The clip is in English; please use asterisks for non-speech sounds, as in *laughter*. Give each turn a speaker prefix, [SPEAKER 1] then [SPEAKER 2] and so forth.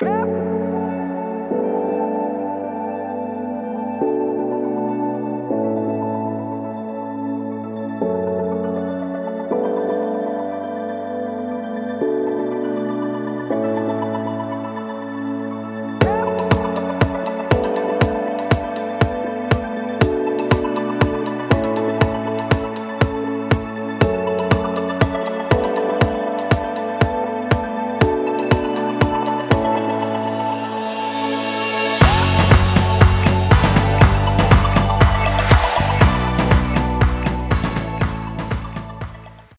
[SPEAKER 1] Yep. *laughs*